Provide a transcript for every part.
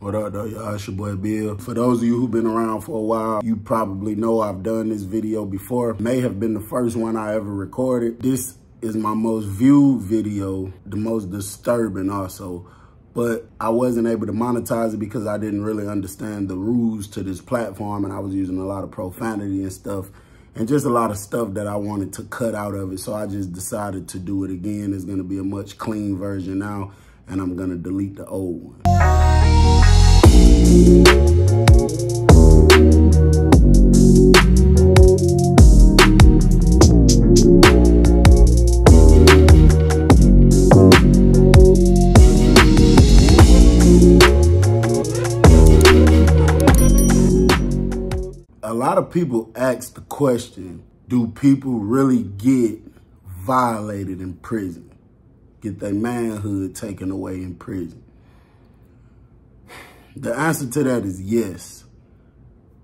What up, though, y'all? It's your boy Bill. For those of you who've been around for a while, you probably know I've done this video before. May have been the first one I ever recorded. This is my most viewed video, the most disturbing also. But I wasn't able to monetize it because I didn't really understand the rules to this platform and I was using a lot of profanity and stuff and just a lot of stuff that I wanted to cut out of it. So I just decided to do it again. It's gonna be a much clean version now and I'm gonna delete the old one. A lot of people ask the question, do people really get violated in prison? Get their manhood taken away in prison? The answer to that is yes.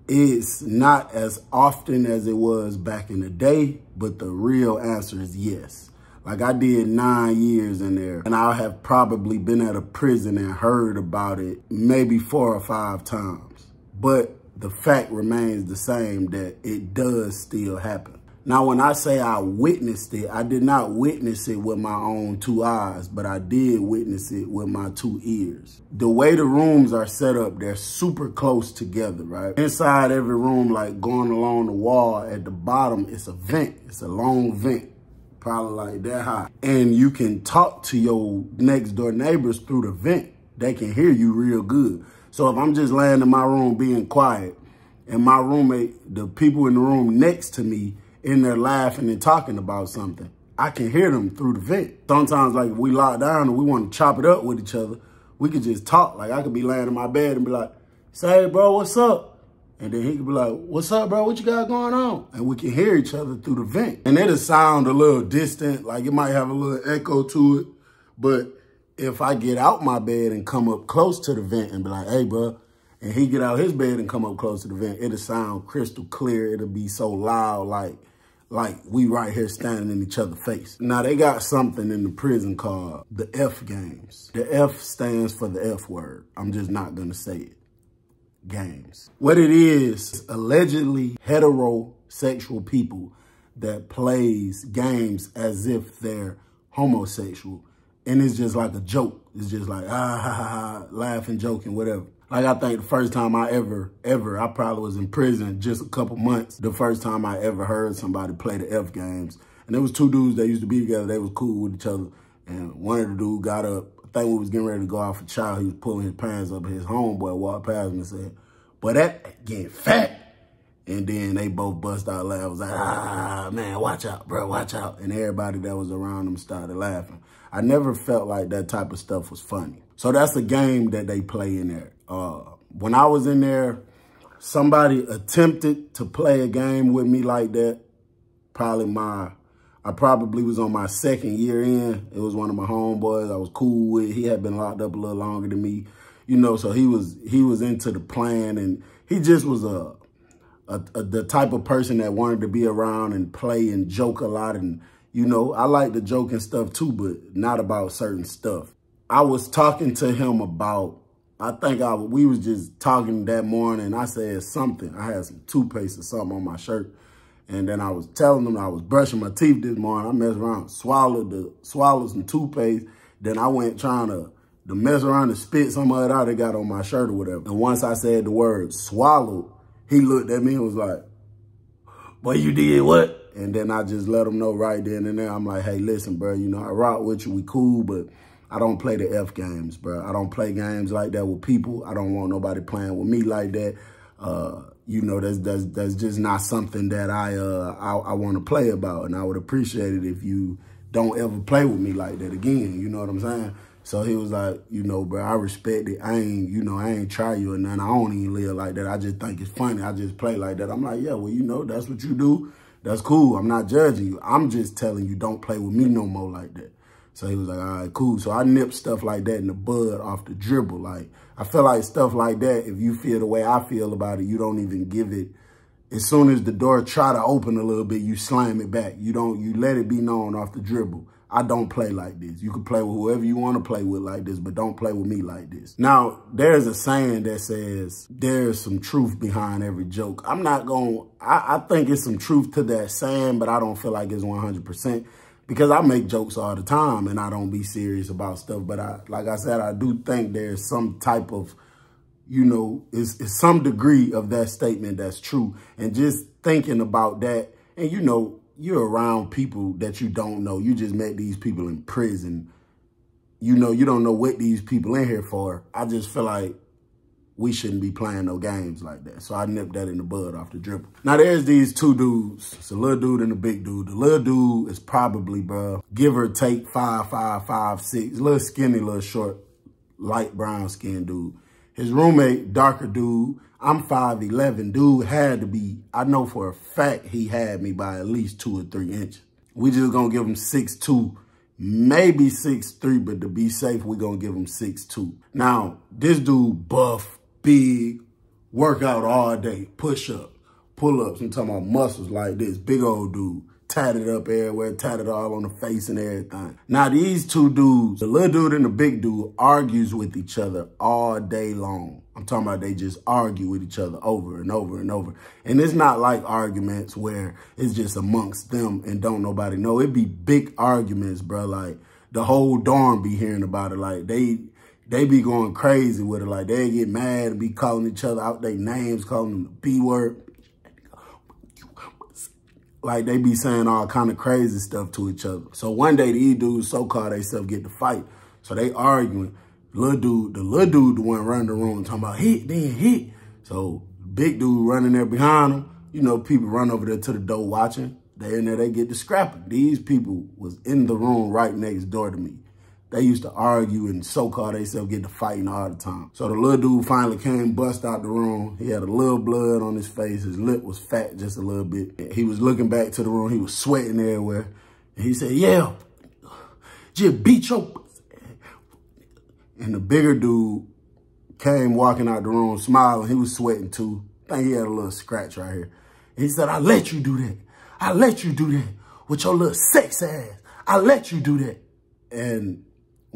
It's not as often as it was back in the day, but the real answer is yes. Like I did nine years in there and I have probably been at a prison and heard about it maybe four or five times. But the fact remains the same that it does still happen. Now, when I say I witnessed it, I did not witness it with my own two eyes, but I did witness it with my two ears. The way the rooms are set up, they're super close together, right? Inside every room, like going along the wall at the bottom, it's a vent. It's a long vent, probably like that high. And you can talk to your next door neighbors through the vent. They can hear you real good. So if I'm just laying in my room being quiet and my roommate, the people in the room next to me, in there laughing and talking about something. I can hear them through the vent. Sometimes like we lock down and we want to chop it up with each other, we could just talk. Like I could be laying in my bed and be like, say, bro, what's up? And then he could be like, what's up, bro? What you got going on? And we can hear each other through the vent. And it'll sound a little distant, like it might have a little echo to it. But if I get out my bed and come up close to the vent and be like, hey, bro, and he get out his bed and come up close to the vent, it'll sound crystal clear. It'll be so loud, like like we right here standing in each other's face. Now they got something in the prison called the F games. The F stands for the F word. I'm just not gonna say it. Games. What it is, allegedly heterosexual people that plays games as if they're homosexual. And it's just like a joke. It's just like, ah, ha, ha, ha, laughing, joking, whatever. Like I think the first time I ever, ever, I probably was in prison just a couple months. The first time I ever heard somebody play the F games. And there was two dudes that used to be together. They was cool with each other. And one of the dudes got up. I think we was getting ready to go out for chow. He was pulling his pants up. His homeboy walked past me and said, but that getting fat. And then they both bust out laughing. I was like, ah, man, watch out, bro, watch out. And everybody that was around them started laughing. I never felt like that type of stuff was funny. So that's a game that they play in there. Uh, when I was in there, somebody attempted to play a game with me like that. Probably my, I probably was on my second year in. It was one of my homeboys I was cool with. He had been locked up a little longer than me, you know, so he was, he was into the plan and he just was a, a, a, the type of person that wanted to be around and play and joke a lot. And, you know, I like the joke and stuff too, but not about certain stuff. I was talking to him about I think I we was just talking that morning. I said something. I had some toothpaste or something on my shirt. And then I was telling them I was brushing my teeth this morning. I messed around, swallowed the swallowed some toothpaste. Then I went trying to, to mess around and spit some of it out they got on my shirt or whatever. And once I said the word swallowed, he looked at me and was like, Boy, you did what? And then I just let him know right then and there. I'm like, hey, listen, bro, you know, I rock with you, we cool, but I don't play the F games, bro. I don't play games like that with people. I don't want nobody playing with me like that. Uh, you know, that's, that's, that's just not something that I, uh, I, I want to play about. And I would appreciate it if you don't ever play with me like that again. You know what I'm saying? So he was like, you know, bro, I respect it. I ain't, you know, I ain't try you or nothing. I don't even live like that. I just think it's funny. I just play like that. I'm like, yeah, well, you know, that's what you do. That's cool. I'm not judging you. I'm just telling you don't play with me no more like that. So he was like, all right, cool. So I nip stuff like that in the bud off the dribble. Like, I feel like stuff like that, if you feel the way I feel about it, you don't even give it. As soon as the door try to open a little bit, you slam it back. You don't, you let it be known off the dribble. I don't play like this. You can play with whoever you want to play with like this, but don't play with me like this. Now, there's a saying that says there's some truth behind every joke. I'm not going, I, I think it's some truth to that saying, but I don't feel like it's 100% because I make jokes all the time and I don't be serious about stuff. But I, like I said, I do think there's some type of, you know, is is some degree of that statement that's true. And just thinking about that, and you know, you're around people that you don't know. You just met these people in prison. You know, you don't know what these people in here for. I just feel like we shouldn't be playing no games like that. So I nipped that in the bud off the dribble. Now there's these two dudes. It's a little dude and a big dude. The little dude is probably, bro, give or take five, five, five, six. Little skinny, little short, light brown skin dude. His roommate, darker dude, I'm 5'11". Dude had to be, I know for a fact he had me by at least two or three inches. We just gonna give him 6'2", maybe 6'3", but to be safe, we gonna give him 6'2". Now, this dude buff, big, workout all day, push up, pull ups. I'm talking about muscles like this, big old dude tatted up everywhere, tatted all on the face and everything. Now, these two dudes, the little dude and the big dude, argues with each other all day long. I'm talking about they just argue with each other over and over and over. And it's not like arguments where it's just amongst them and don't nobody know. It be big arguments, bro. Like, the whole dorm be hearing about it. Like, they they be going crazy with it. Like, they get mad and be calling each other out their names, calling them the B word like they be saying all kind of crazy stuff to each other. So one day these dudes so-called themselves get to fight. So they arguing. Little dude, the little dude the one running the room talking about hit, then hit. So big dude running there behind him. You know, people run over there to the door watching. They in there, they get to scrapping. These people was in the room right next door to me. They used to argue and so-called themselves get to fighting all the time. So the little dude finally came, bust out the room. He had a little blood on his face. His lip was fat just a little bit. He was looking back to the room. He was sweating everywhere. And he said, yeah, just beat your... And the bigger dude came walking out the room smiling. He was sweating too. I think he had a little scratch right here. And he said, I let you do that. I let you do that with your little sex ass. I let you do that. And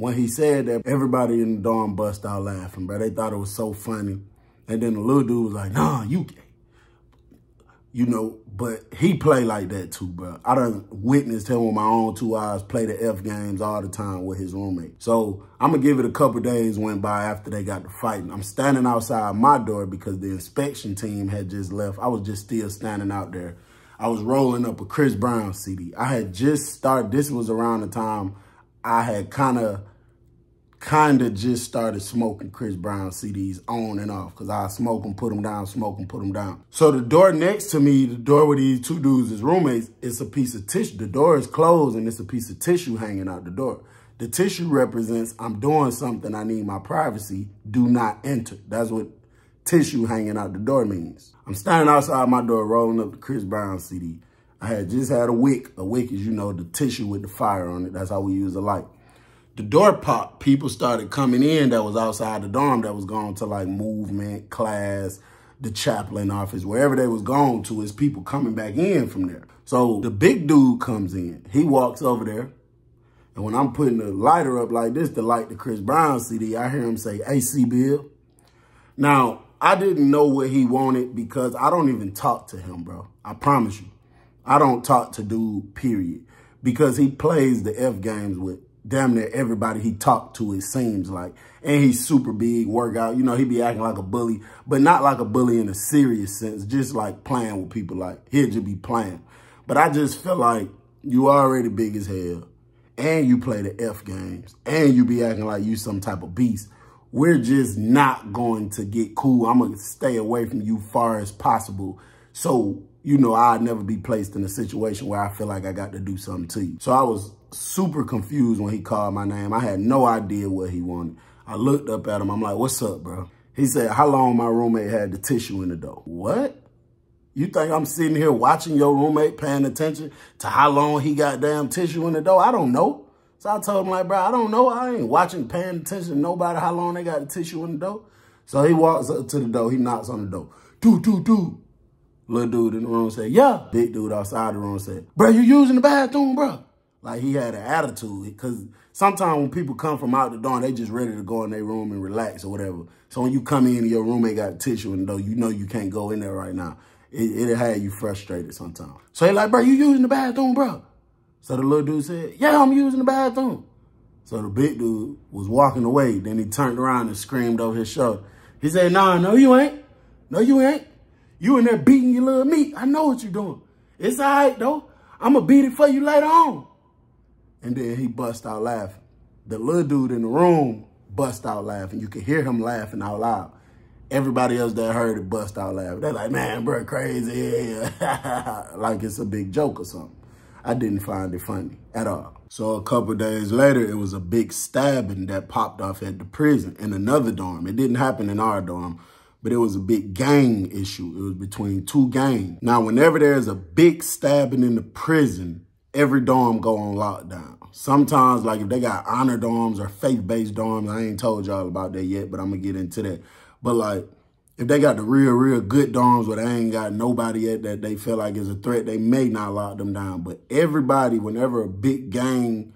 when he said that, everybody in the dorm bust out laughing, bro. They thought it was so funny. And then the little dude was like, nah, you gay. You know, but he play like that too, bro. I done witnessed him with my own two eyes play the F games all the time with his roommate. So I'm gonna give it a couple days went by after they got to fighting. I'm standing outside my door because the inspection team had just left. I was just still standing out there. I was rolling up a Chris Brown CD. I had just started, this was around the time I had kind of kind of just started smoking Chris Brown CDs on and off because I smoke them, put them down, smoke them, put them down. So the door next to me, the door where these two dudes is roommates, it's a piece of tissue. The door is closed and it's a piece of tissue hanging out the door. The tissue represents I'm doing something, I need my privacy, do not enter. That's what tissue hanging out the door means. I'm standing outside my door rolling up the Chris Brown CD. I had just had a wick. A wick is, you know, the tissue with the fire on it. That's how we use a light the door popped, people started coming in that was outside the dorm that was going to like movement, class, the chaplain office, wherever they was going to, is people coming back in from there. So the big dude comes in. He walks over there. And when I'm putting the lighter up like this to light the Chris Brown CD, I hear him say, AC Bill. Now, I didn't know what he wanted because I don't even talk to him, bro. I promise you. I don't talk to dude, period. Because he plays the F games with damn near everybody he talked to, it seems like. And he's super big, workout. You know, he be acting like a bully, but not like a bully in a serious sense, just like playing with people. Like, he'll just be playing. But I just feel like you already big as hell, and you play the F games, and you be acting like you some type of beast. We're just not going to get cool. I'm going to stay away from you far as possible. So, you know, I'd never be placed in a situation where I feel like I got to do something to you. So I was super confused when he called my name. I had no idea what he wanted. I looked up at him. I'm like, what's up, bro? He said, how long my roommate had the tissue in the door. What? You think I'm sitting here watching your roommate paying attention to how long he got damn tissue in the door? I don't know. So I told him like, bro, I don't know. I ain't watching, paying attention to nobody how long they got the tissue in the door. So he walks up to the door. He knocks on the door. Dude, dude, dude. Little dude in the room said, yeah. Big dude outside the room said, bro, you using the bathroom, bro? Like he had an attitude because sometimes when people come from out the door, they just ready to go in their room and relax or whatever. So when you come in, your roommate got tissue and though you know you can't go in there right now, it, it'll have you frustrated sometimes. So he like, bro, you using the bathroom, bro? So the little dude said, yeah, I'm using the bathroom. So the big dude was walking away. Then he turned around and screamed over his shoulder. He said, nah, no, you ain't. No, you ain't. You in there beating your little meat. I know what you're doing. It's all right, though. I'm going to beat it for you later on. And then he bust out laughing. The little dude in the room bust out laughing. You could hear him laughing out loud. Everybody else that heard it bust out laughing. They're like, man, bro, crazy. like it's a big joke or something. I didn't find it funny at all. So a couple days later, it was a big stabbing that popped off at the prison in another dorm. It didn't happen in our dorm, but it was a big gang issue. It was between two gangs. Now, whenever there's a big stabbing in the prison, every dorm go on lockdown. Sometimes, like if they got honor dorms or faith-based dorms, I ain't told y'all about that yet, but I'm gonna get into that. But like, if they got the real, real good dorms where they ain't got nobody yet that they feel like is a threat, they may not lock them down. But everybody, whenever a big gang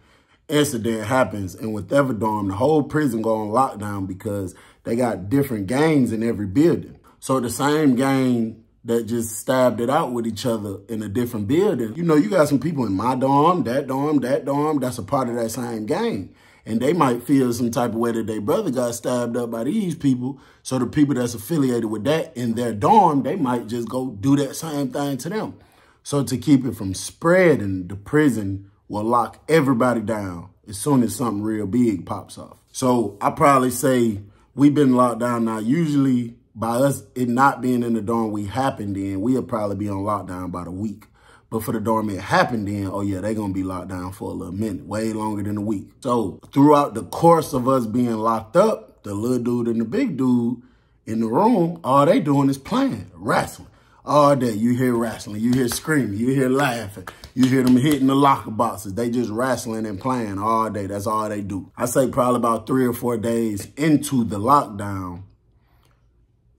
incident happens and with every dorm, the whole prison go on lockdown because they got different gangs in every building. So the same gang that just stabbed it out with each other in a different building. You know, you got some people in my dorm, that dorm, that dorm, that's a part of that same gang. And they might feel some type of way that their brother got stabbed up by these people. So the people that's affiliated with that in their dorm, they might just go do that same thing to them. So to keep it from spreading, the prison will lock everybody down as soon as something real big pops off. So I probably say we've been locked down now. Usually by us it not being in the dorm we happened in, we'll probably be on lockdown about a week. But for the dorm it happened in, oh yeah, they're to be locked down for a little minute, way longer than a week. So throughout the course of us being locked up, the little dude and the big dude in the room, all they doing is playing, wrestling. All day, you hear wrestling, you hear screaming, you hear laughing, you hear them hitting the locker boxes. They just wrestling and playing all day. That's all they do. I say probably about three or four days into the lockdown,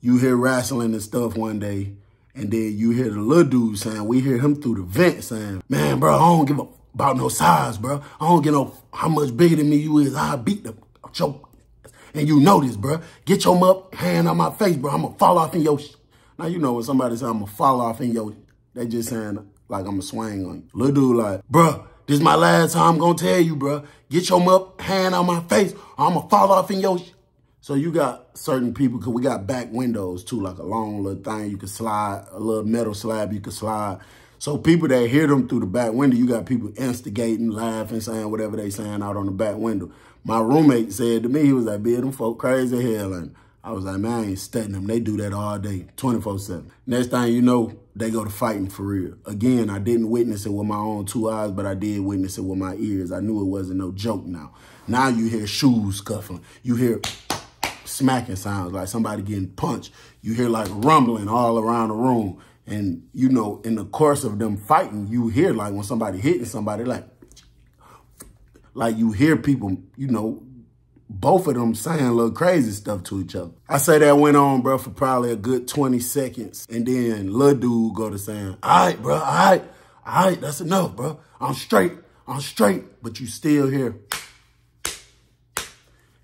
you hear wrestling and stuff one day, and then you hear the little dude saying, we hear him through the vent saying, man, bro, I don't give a about no size, bro. I don't get no how much bigger than me you is. I beat the choke. And you know this, bro. Get your up hand on my face, bro. I'm going to fall off in your... Now, you know when somebody say I'm going to fall off in your... They just saying like I'm going to swing on you. Little dude like, bro, this is my last time I'm going to tell you, bro. Get your up hand on my face. I'm going to fall off in your... So you got certain people, because we got back windows too, like a long little thing you can slide, a little metal slab you can slide. So people that hear them through the back window, you got people instigating, laughing, saying whatever they saying out on the back window. My roommate said to me, he was like, "Be them folk crazy hell. And I was like, man, I ain't studying them. They do that all day, 24-7. Next thing you know, they go to fighting for real. Again, I didn't witness it with my own two eyes, but I did witness it with my ears. I knew it wasn't no joke now. Now you hear shoes scuffling. You hear smacking sounds, like somebody getting punched. You hear like rumbling all around the room. And, you know, in the course of them fighting, you hear like when somebody hitting somebody, like, like you hear people, you know, both of them saying little crazy stuff to each other. I say that went on, bro, for probably a good 20 seconds. And then little dude go to saying, all right, bro, all right, all right, that's enough, bro. I'm straight, I'm straight. But you still here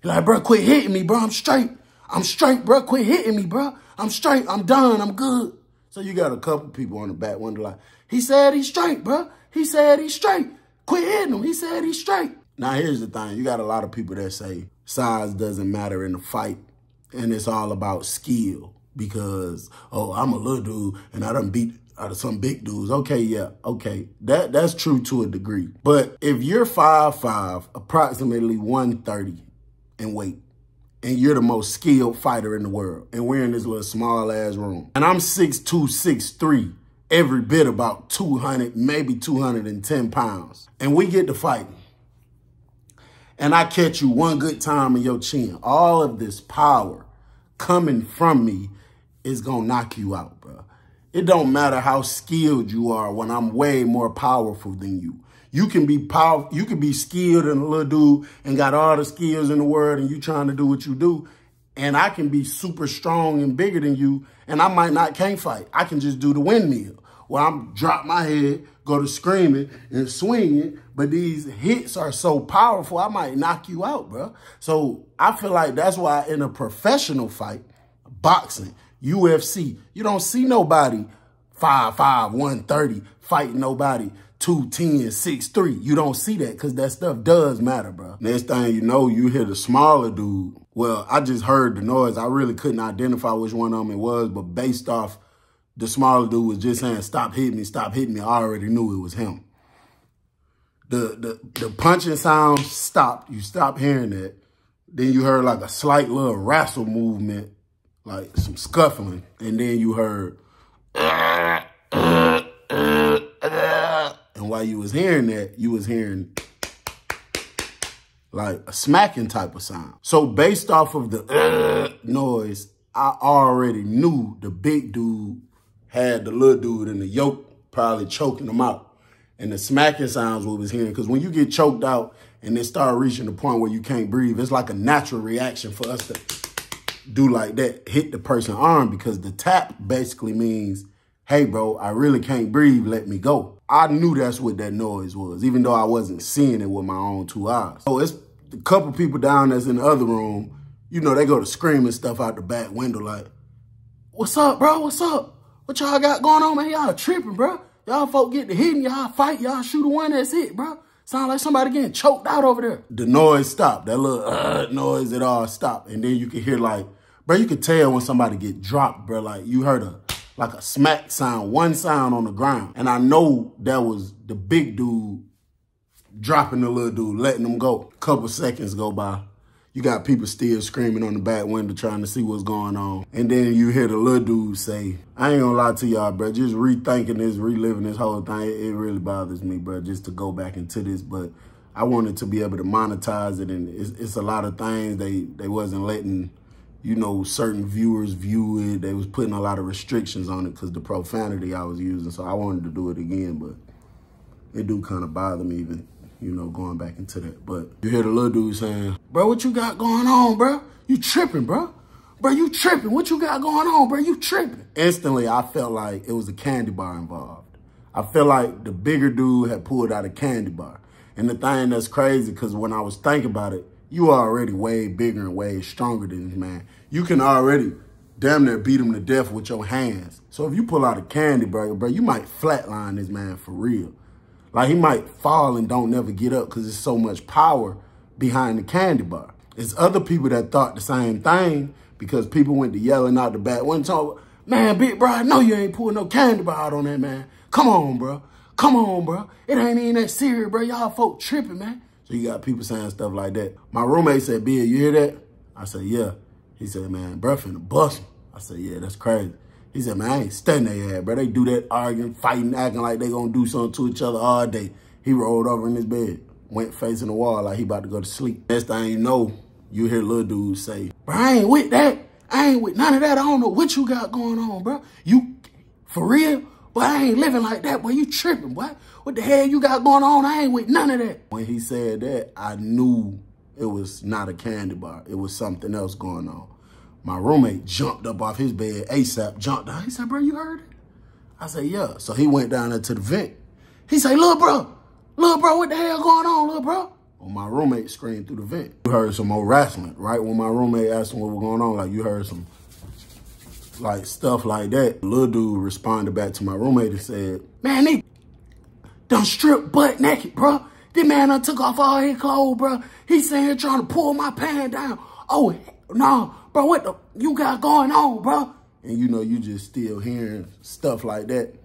like, bro, quit hitting me, bro. I'm straight. I'm straight, bro. Quit hitting me, bro. I'm straight. I'm done. I'm good. So you got a couple people on the back window like, he said he's straight, bro. He said he's straight. Quit hitting him. He said he's straight. Now, here's the thing. You got a lot of people that say size doesn't matter in a fight, and it's all about skill because, oh, I'm a little dude, and I done beat out of some big dudes. Okay, yeah, okay. That That's true to a degree. But if you're 5'5", approximately 130, and wait. And you're the most skilled fighter in the world. And we're in this little small ass room. And I'm 6'2", 6'3", every bit about 200, maybe 210 pounds. And we get to fighting. And I catch you one good time in your chin. All of this power coming from me is going to knock you out, bro. It don't matter how skilled you are when I'm way more powerful than you. You can be power, you can be skilled and a little dude and got all the skills in the world and you trying to do what you do. And I can be super strong and bigger than you and I might not can't fight. I can just do the windmill where I'm drop my head, go to screaming and swinging, but these hits are so powerful, I might knock you out, bro. So I feel like that's why in a professional fight, boxing, UFC, you don't see nobody 5'5", 130 fighting nobody 210, 6'3". You don't see that because that stuff does matter, bro. Next thing you know, you hear the smaller dude. Well, I just heard the noise. I really couldn't identify which one of them it was, but based off the smaller dude was just saying, stop hitting me, stop hitting me. I already knew it was him. The, the, the punching sound stopped. You stopped hearing that. Then you heard like a slight little wrestle movement, like some scuffling. And then you heard, and while you was hearing that, you was hearing like a smacking type of sound. So based off of the uh, noise, I already knew the big dude had the little dude in the yoke probably choking him out. And the smacking sounds we was hearing, because when you get choked out and it start reaching the point where you can't breathe, it's like a natural reaction for us to do like that, hit the person's arm, because the tap basically means, hey, bro, I really can't breathe, let me go. I knew that's what that noise was, even though I wasn't seeing it with my own two eyes. So it's a couple people down that's in the other room, you know, they go to screaming stuff out the back window like, what's up, bro, what's up? What y'all got going on, man? Y'all tripping, bro. Y'all folk get to hitting, y'all fight, y'all shoot a one that's hit, bro. Sound like somebody getting choked out over there. The noise stopped. That little uh, noise, it all stopped. And then you could hear like, bro, you could tell when somebody get dropped, bro. Like you heard a like a smack sound, one sound on the ground. And I know that was the big dude dropping the little dude, letting him go. A couple seconds go by you got people still screaming on the back window trying to see what's going on. And then you hear the little dude say, I ain't gonna lie to y'all, bro. Just rethinking this, reliving this whole thing, it, it really bothers me, bro, just to go back into this. But I wanted to be able to monetize it. And it's, it's a lot of things they, they wasn't letting, you know, certain viewers view it. They was putting a lot of restrictions on it because the profanity I was using. So I wanted to do it again, but it do kind of bother me even you know, going back into that. But you hear the little dude saying, bro, what you got going on, bro? You tripping, bro. Bro, you tripping. What you got going on, bro? You tripping. Instantly, I felt like it was a candy bar involved. I felt like the bigger dude had pulled out a candy bar. And the thing that's crazy, because when I was thinking about it, you already way bigger and way stronger than this man. You can already damn near beat him to death with your hands. So if you pull out a candy bar, bro, you might flatline this man for real. Like he might fall and don't never get up because there's so much power behind the candy bar. It's other people that thought the same thing because people went to yelling out the back window, man, big bro, I know you ain't pulling no candy bar out on that, man. Come on, bro. Come on, bro. It ain't even that serious, bro. Y'all folk tripping, man. You got people saying stuff like that. My roommate said, Bill, you hear that? I said, yeah. He said, man, bro finna bust him. I said, yeah, that's crazy. He said, man, I ain't studying their ass, bro. They do that arguing, fighting, acting like they gonna do something to each other all day. He rolled over in his bed, went facing the wall like he about to go to sleep. Next thing you know, you hear little dude say, bro, I ain't with that. I ain't with none of that. I don't know what you got going on, bro. You, for real? Boy, I ain't living like that, boy. You tripping, boy. What the hell you got going on? I ain't with none of that. When he said that, I knew it was not a candy bar. It was something else going on. My roommate jumped up off his bed ASAP, jumped down. He said, bro, you heard it? I said, yeah. So he went down to the vent. He said, little bro, little bro, what the hell going on, little bro? Well, my roommate screamed through the vent. You heard some more wrestling, right? When my roommate asked him what was going on, like you heard some like stuff like that. Little dude responded back to my roommate and said, man, they done stripped butt naked, bro. This man done took off all his clothes, bro. He's sitting here trying to pull my pants down. Oh, no, bro, what the, you got going on, bro? And you know, you just still hearing stuff like that.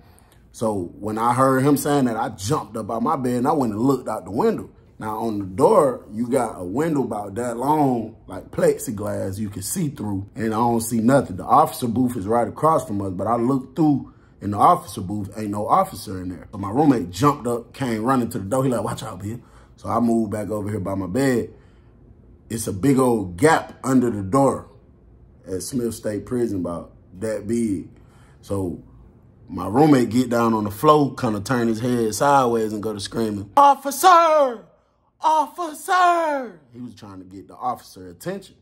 So when I heard him saying that, I jumped up out my bed and I went and looked out the window. Now on the door, you got a window about that long, like plexiglass you can see through, and I don't see nothing. The officer booth is right across from us, but I looked through in the officer booth, ain't no officer in there. So my roommate jumped up, came running to the door. He like, watch out, Bill. So I moved back over here by my bed it's a big old gap under the door at Smith State Prison about that big. So my roommate get down on the floor, kind of turn his head sideways and go to screaming, officer, officer. He was trying to get the officer attention.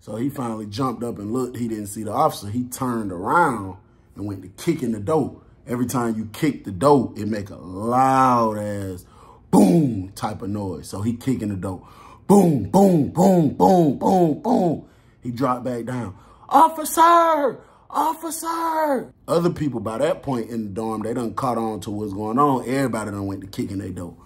So he finally jumped up and looked. He didn't see the officer. He turned around and went to kicking the door. every time you kick the door, it make a loud ass boom type of noise. So he kicking the door. Boom, boom, boom, boom, boom, boom. He dropped back down. Officer, officer. Other people by that point in the dorm, they done caught on to what's going on. Everybody done went to kicking their door.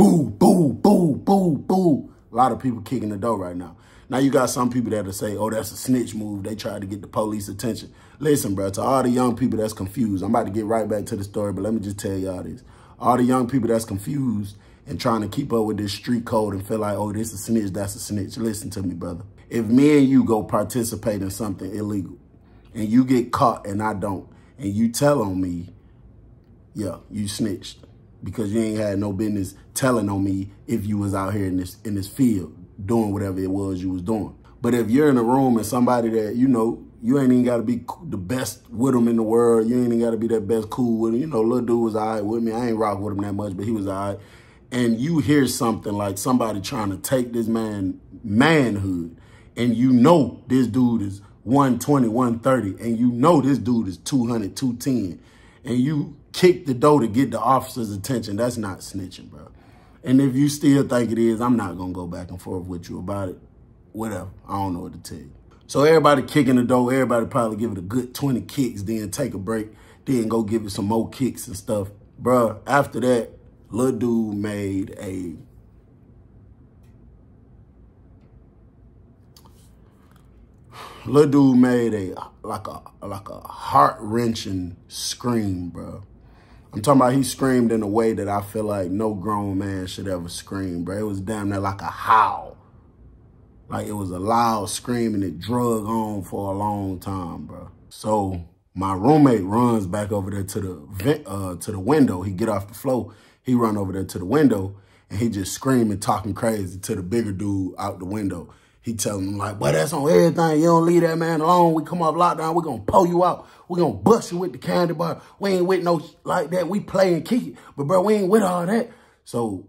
Boo, boo, boo, boo, boo. A lot of people kicking the door right now. Now you got some people that'll say, oh, that's a snitch move. They tried to get the police attention. Listen, bro, to all the young people that's confused, I'm about to get right back to the story, but let me just tell y'all this. All the young people that's confused and trying to keep up with this street code and feel like, oh, this is a snitch, that's a snitch. Listen to me, brother. If me and you go participate in something illegal and you get caught and I don't, and you tell on me, yeah, you snitched because you ain't had no business telling on me if you was out here in this in this field doing whatever it was you was doing. But if you're in a room and somebody that, you know, you ain't even got to be the best with them in the world. You ain't even got to be that best cool with him. You know, little dude was all right with me. I ain't rock with him that much, but he was all right. And you hear something like somebody trying to take this man manhood and you know this dude is 120, 130, and you know this dude is 200, 210, and you kick the door to get the officer's attention, that's not snitching, bro. And if you still think it is, I'm not going to go back and forth with you about it. Whatever. I don't know what to tell you. So everybody kicking the door, everybody probably give it a good 20 kicks, then take a break, then go give it some more kicks and stuff. Bruh, after that, little dude made a little dude made a like a like a heart wrenching scream, bro. I'm talking about he screamed in a way that I feel like no grown man should ever scream, bro. It was damn near like a howl. Like it was a loud scream and it drug on for a long time, bro. So my roommate runs back over there to the vent, uh, to the window. He get off the floor. He run over there to the window and he just screaming, talking crazy to the bigger dude out the window. He telling him like, but that's on everything. You don't leave that man alone. We come off lockdown. We're going to pull you out. We're going to bust you with the candy bar. We ain't with no like that. We play and kick it. But, bro, we ain't with all that. So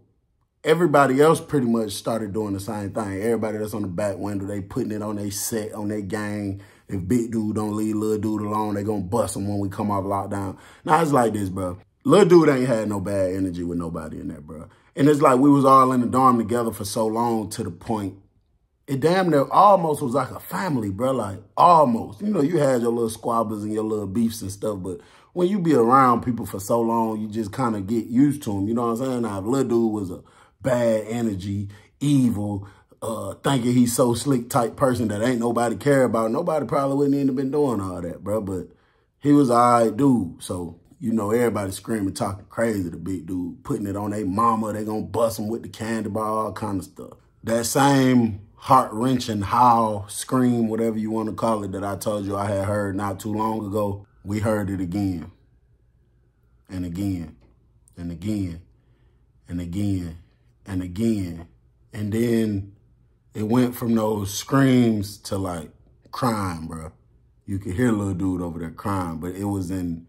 everybody else pretty much started doing the same thing. Everybody that's on the back window, they putting it on their set, on their gang. If big dude don't leave little dude alone, they going to bust him when we come off lockdown. Now, it's like this, bro. Little dude ain't had no bad energy with nobody in there, bro. And it's like we was all in the dorm together for so long to the point it damn near almost was like a family, bro. Like almost. You know, you had your little squabbles and your little beefs and stuff, but when you be around people for so long, you just kind of get used to them. You know what I'm saying? Now, if little dude was a bad energy, evil, uh, thinking he's so slick type person that ain't nobody care about, nobody probably wouldn't even been doing all that, bro. But he was all right dude. So, you know, everybody screaming, talking crazy, the big dude, putting it on their mama. They gonna bust him with the candy bar, all kind of stuff. That same heart-wrenching howl, scream, whatever you want to call it, that I told you I had heard not too long ago, we heard it again and again and again and again and again. And then it went from those screams to like crying, bro. You could hear little dude over there crying, but it was in,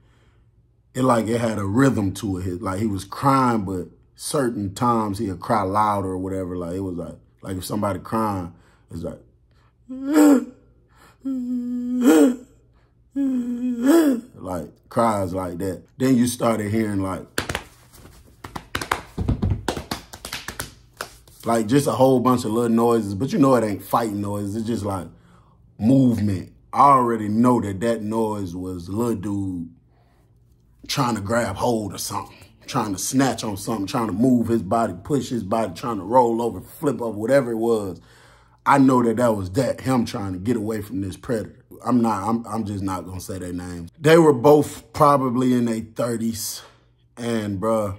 it like it had a rhythm to it. Like he was crying, but certain times he'd cry louder or whatever. Like it was like, like if somebody crying, it's like, like cries like that. Then you started hearing like, like just a whole bunch of little noises, but you know it ain't fighting noises. It's just like movement. I already know that that noise was little dude trying to grab hold of something trying to snatch on something, trying to move his body, push his body, trying to roll over, flip over, whatever it was. I know that that was that, him trying to get away from this predator. I'm not, I'm, I'm just not going to say their names. They were both probably in their 30s. And, bruh,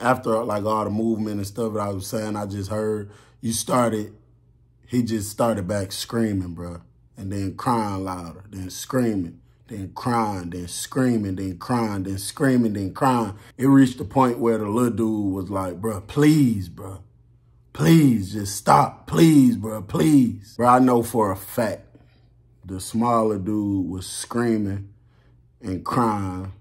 after, like, all the movement and stuff that I was saying, I just heard, you started, he just started back screaming, bruh. And then crying louder, then screaming then crying, then screaming, then crying, then screaming, then crying. It reached the point where the little dude was like, bro, please, bro. Please, just stop. Please, bro, please. Bro, I know for a fact the smaller dude was screaming and crying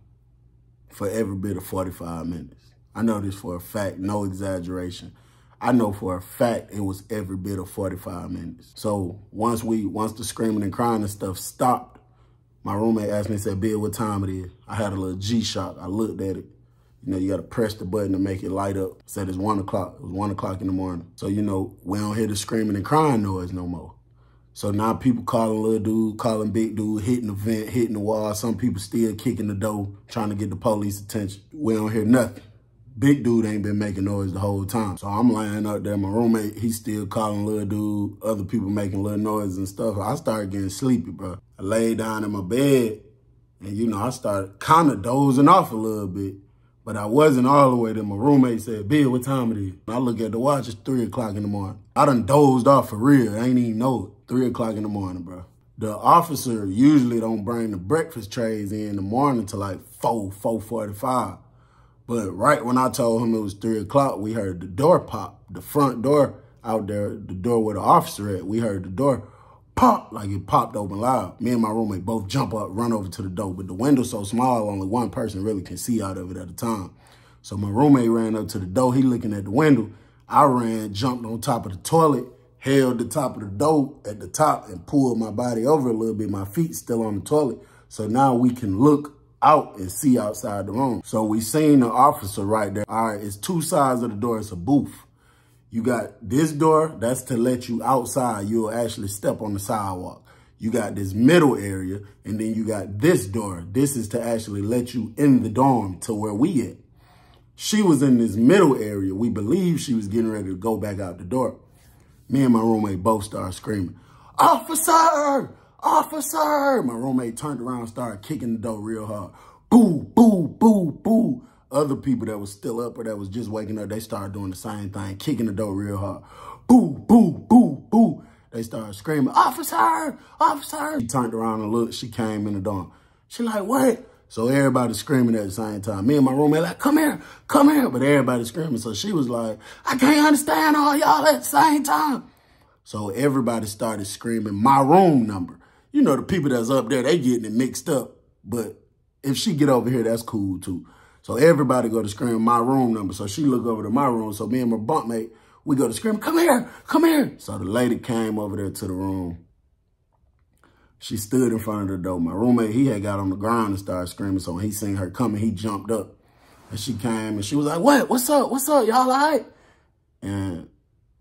for every bit of 45 minutes. I know this for a fact, no exaggeration. I know for a fact it was every bit of 45 minutes. So once we, once the screaming and crying and stuff stopped, My roommate asked me, said, Bill, what time it is? I had a little G-Shock. I looked at it. You know, you got to press the button to make it light up. Said it's 1 o'clock. It was 1 o'clock in the morning. So, you know, we don't hear the screaming and crying noise no more. So now people calling little dude, calling big dude, hitting the vent, hitting the wall. Some people still kicking the door, trying to get the police attention. We don't hear nothing. Big dude ain't been making noise the whole time. So I'm lying up there. My roommate, he's still calling little dude, other people making little noise and stuff. I started getting sleepy, bro. I laid down in my bed and, you know, I started kind of dozing off a little bit. But I wasn't all the way there. My roommate said, Bill, what time it is? I look at the watch, it's 3 o'clock in the morning. I done dozed off for real. I ain't even know it. 3 o'clock in the morning, bro. The officer usually don't bring the breakfast trays in the morning till like 4, 4.45. But right when I told him it was three o'clock, we heard the door pop. The front door out there, the door where the officer at, we heard the door pop, like it popped open loud. Me and my roommate both jump up, run over to the door. But the window's so small, only one person really can see out of it at a time. So my roommate ran up to the door. He looking at the window. I ran, jumped on top of the toilet, held the top of the door at the top and pulled my body over a little bit. My feet still on the toilet. So now we can look out and see outside the room. So we seen the officer right there. All right, it's two sides of the door. It's a booth. You got this door, that's to let you outside. You'll actually step on the sidewalk. You got this middle area, and then you got this door. This is to actually let you in the dorm to where we at. She was in this middle area. We believe she was getting ready to go back out the door. Me and my roommate both started screaming, Officer! officer. My roommate turned around and started kicking the door real hard. Boo, boo, boo, boo. Other people that was still up or that was just waking up, they started doing the same thing, kicking the door real hard. Boo, boo, boo, boo. They started screaming, officer, officer. She turned around and looked, she came in the door. She like, what? So everybody screaming at the same time. Me and my roommate like, come here, come here. But everybody screaming. So she was like, I can't understand all y'all at the same time. So everybody started screaming my room number you know, the people that's up there, they getting it mixed up. But if she get over here, that's cool too. So everybody go to scream my room number. So she look over to my room. So me and my bunkmate, we go to scream, come here, come here. So the lady came over there to the room. She stood in front of the door. My roommate, he had got on the ground and started screaming. So when he seen her coming, he jumped up. And she came and she was like, what? What's up? What's up? Y'all all right? And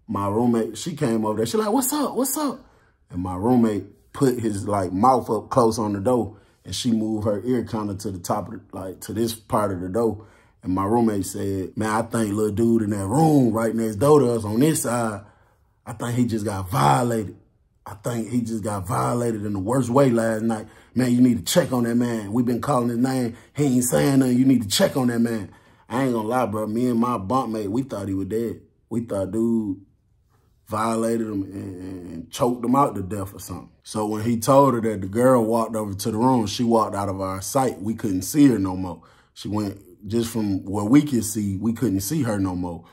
my roommate, she came over there. She like, what's up? What's up? And my roommate put his like mouth up close on the door and she moved her ear kind of to the top of the, like to this part of the door. And my roommate said, man, I think little dude in that room right next door to us on this side, I think he just got violated. I think he just got violated in the worst way last night. Man, you need to check on that man. We've been calling his name. He ain't saying nothing. You need to check on that man. I ain't gonna lie, bro. Me and my bunkmate, we thought he was dead. We thought dude violated him and, and, choked him out to death or something. So when he told her that the girl walked over to the room, she walked out of our sight. We couldn't see her no more. She went just from where we could see, we couldn't see her no more.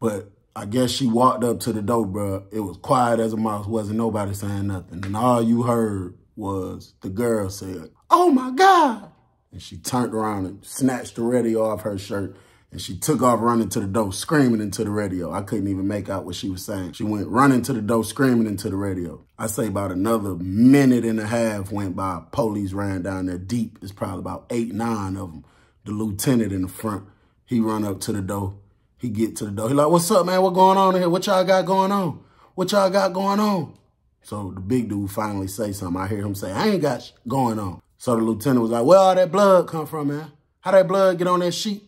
But I guess she walked up to the door, bro. It was quiet as a mouse. Wasn't nobody saying nothing. And all you heard was the girl said, oh my God. And she turned around and snatched the radio off her shirt and she took off running to the door, screaming into the radio. I couldn't even make out what she was saying. She went running to the door, screaming into the radio. I say about another minute and a half went by. Police ran down there deep. It's probably about eight, nine of them. The lieutenant in the front, he run up to the door. He get to the door. He like, what's up, man? What going on here? What y'all got going on? What y'all got going on? So the big dude finally say something. I hear him say, I ain't got going on. So the lieutenant was like, where all that blood come from, man? How that blood get on that sheet?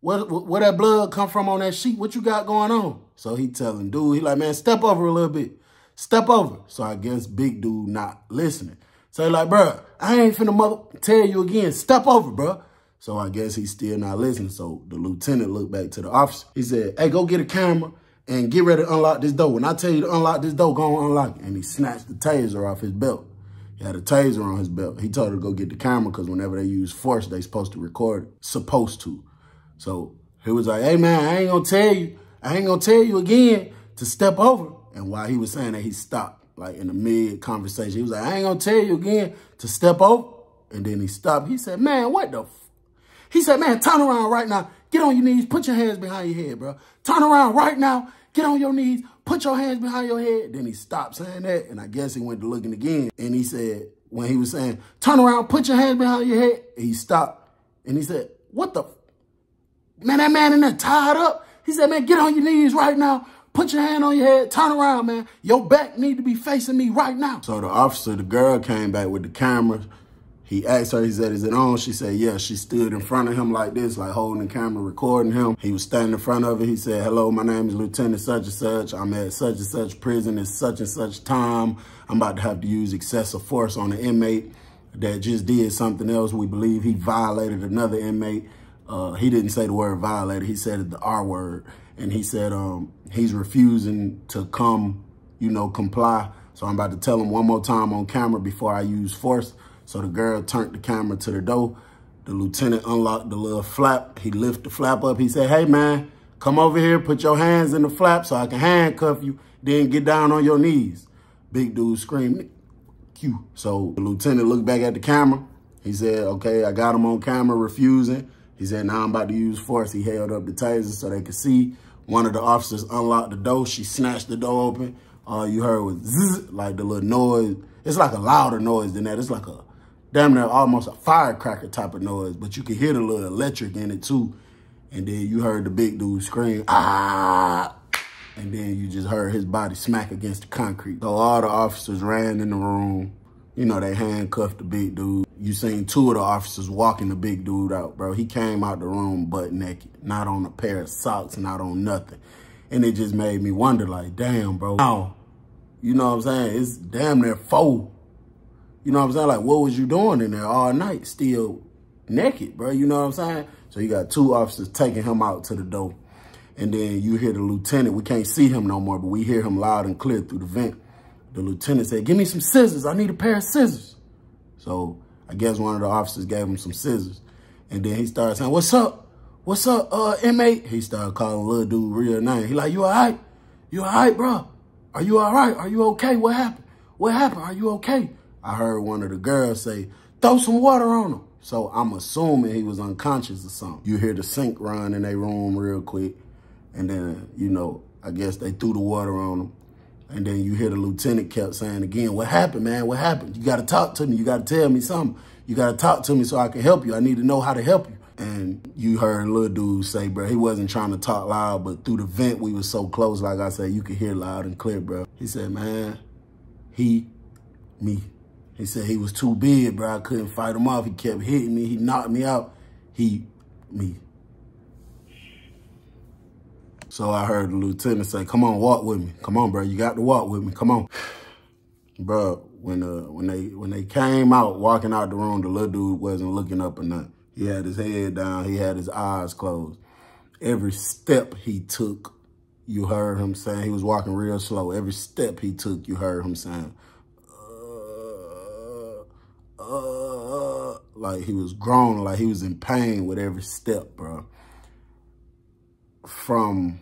Where, where that blood come from on that sheet? What you got going on? So he telling dude, he like, man, step over a little bit. Step over. So I guess big dude not listening. So he like, bro, I ain't finna mother tell you again. Step over, bro. So I guess he's still not listening. So the lieutenant looked back to the officer. He said, hey, go get a camera and get ready to unlock this door. When I tell you to unlock this door, go and unlock it. And he snatched the taser off his belt. He had a taser on his belt. He told her to go get the camera because whenever they use force, they supposed to record it. Supposed to. So he was like, hey, man, I ain't to tell you. I ain't to tell you again to step over. And while he was saying that, he stopped, like in the mid-conversation. He was like, I ain't to tell you again to step over. And then he stopped. He said, man, what the He said, man, turn around right now. Get on your knees. Put your hands behind your head, bro. Turn around right now. Get on your knees. Put your hands behind your head. Then he stopped saying that. And I guess he went to looking again. And he said, when he was saying, turn around, put your hands behind your head. He stopped and he said, what the, man, that man in there tied up. He said, man, get on your knees right now. Put your hand on your head. Turn around, man. Your back need to be facing me right now. So the officer, the girl came back with the camera. He asked her, he said, is it on? She said, yeah. She stood in front of him like this, like holding the camera, recording him. He was standing in front of it. He said, hello, my name is Lieutenant such and such. I'm at such and such prison at such and such time. I'm about to have to use excessive force on an inmate that just did something else. We believe he violated another inmate. Uh, he didn't say the word violated. He said the R word. And he said um, he's refusing to come, you know, comply. So I'm about to tell him one more time on camera before I use force. So the girl turned the camera to the door. The lieutenant unlocked the little flap. He lifted the flap up. He said, hey, man, come over here, put your hands in the flap so I can handcuff you, then get down on your knees. Big dude screamed, Q. So the lieutenant looked back at the camera. He said, okay, I got him on camera refusing. He said, now I'm about to use force. He held up the taser so they could see. One of the officers unlocked the door. She snatched the door open. All you heard was zzz, like the little noise. It's like a louder noise than that. It's like a damn near almost a firecracker type of noise, but you could hear the little electric in it too. And then you heard the big dude scream, ah, and then you just heard his body smack against the concrete. So all the officers ran in the room. You know, they handcuffed the big dude. You seen two of the officers walking the big dude out, bro. He came out the room butt naked, not on a pair of socks, not on nothing. And it just made me wonder, like, damn, bro. Now, you know what I'm saying? It's damn near four you know what I'm saying? Like, what was you doing in there all night still naked, bro? You know what I'm saying? So you got two officers taking him out to the door. And then you hear the lieutenant. We can't see him no more, but we hear him loud and clear through the vent. The lieutenant said, give me some scissors. I need a pair of scissors. So I guess one of the officers gave him some scissors. And then he started saying, what's up? What's up, uh, inmate? He started calling little dude real name. He like, you all right? You all right, bro? Are you all right? Are you okay? What happened? What happened? Are you okay? I heard one of the girls say, throw some water on him. So I'm assuming he was unconscious or something. You hear the sink run in their room real quick. And then, you know, I guess they threw the water on him. And then you hear the lieutenant kept saying again, what happened, man? What happened? You got to talk to me. You got to tell me something. You got to talk to me so I can help you. I need to know how to help you. And you heard little dude say, bro, he wasn't trying to talk loud, but through the vent, we was so close. Like I said, you could hear loud and clear, bro. He said, man, he, me. He said he was too big, bro. I couldn't fight him off. He kept hitting me. He knocked me out. He, me. So I heard the lieutenant say, come on, walk with me. Come on, bro. You got to walk with me. Come on. Bro, when uh when they when they came out, walking out the room, the little dude wasn't looking up or nothing. He had his head down. He had his eyes closed. Every step he took, you heard him saying, he was walking real slow. Every step he took, you heard him saying, uh, like he was groaning, like he was in pain with every step, bro. From,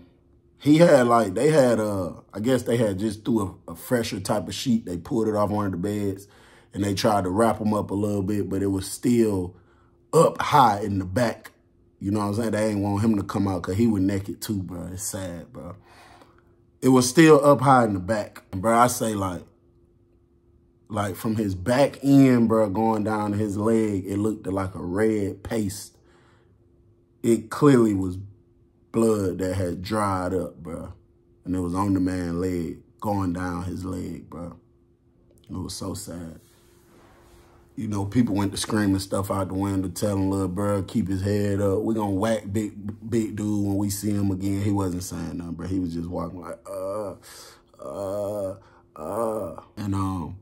he had like, they had, uh, I guess they had just threw a, a fresher type of sheet. They pulled it off one of the beds and they tried to wrap him up a little bit, but it was still up high in the back. You know what I'm saying? They ain't want him to come out because he was naked too, bro. It's sad, bro. It was still up high in the back. And bro, I say like, like from his back end, bro, going down his leg, it looked like a red paste. It clearly was blood that had dried up, bro. And it was on the man's leg, going down his leg, bro. It was so sad. You know, people went to screaming stuff out the window, telling little bro, keep his head up. we going to whack big big dude when we see him again. He wasn't saying nothing, bro. He was just walking like, uh, uh, uh. And, um,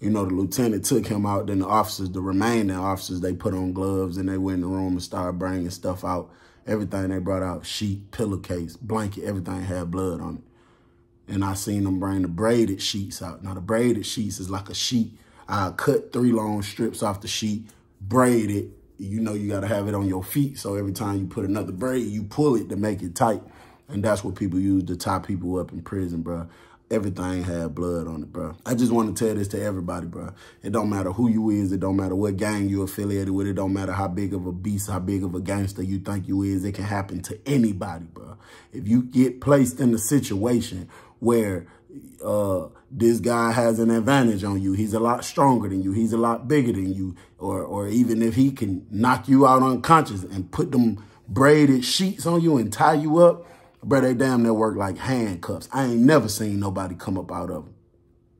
you know, the lieutenant took him out. Then the officers, the remaining officers, they put on gloves and they went in the room and started bringing stuff out. Everything they brought out, sheet, pillowcase, blanket, everything had blood on it. And I seen them bring the braided sheets out. Now, the braided sheets is like a sheet. I cut three long strips off the sheet, braid it. You know you got to have it on your feet. So every time you put another braid, you pull it to make it tight. And that's what people use to tie people up in prison, bro everything had blood on it, bro. I just want to tell this to everybody, bro. It don't matter who you is. It don't matter what gang you affiliated with. It don't matter how big of a beast, how big of a gangster you think you is. It can happen to anybody, bro. If you get placed in a situation where uh, this guy has an advantage on you. He's a lot stronger than you. He's a lot bigger than you. Or, or even if he can knock you out unconscious and put them braided sheets on you and tie you up, bro, they damn near work like handcuffs. I ain't never seen nobody come up out of them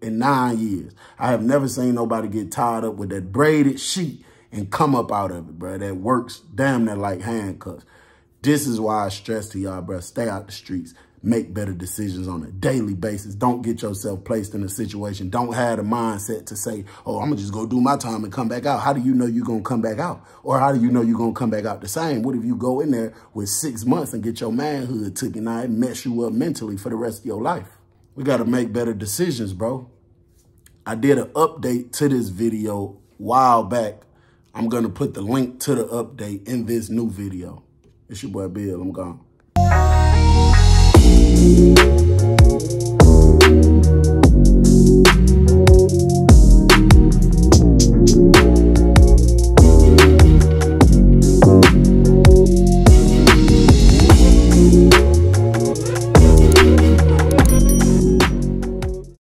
in nine years. I have never seen nobody get tied up with that braided sheet and come up out of it, bro. That works damn near like handcuffs. This is why I stress to y'all, bro, stay out the streets make better decisions on a daily basis. Don't get yourself placed in a situation. Don't have the mindset to say, oh, I'm going to just go do my time and come back out. How do you know you're going to come back out? Or how do you know you're going to come back out the same? What if you go in there with six months and get your manhood took and I mess you up mentally for the rest of your life? We got to make better decisions, bro. I did an update to this video while back. I'm going to put the link to the update in this new video. It's your boy Bill. I'm gone. Música